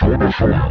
说的是。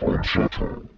Unsettled.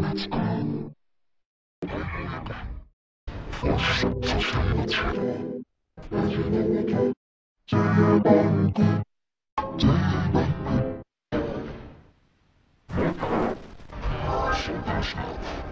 Let's go. 我是什么前途？爱情的，我是。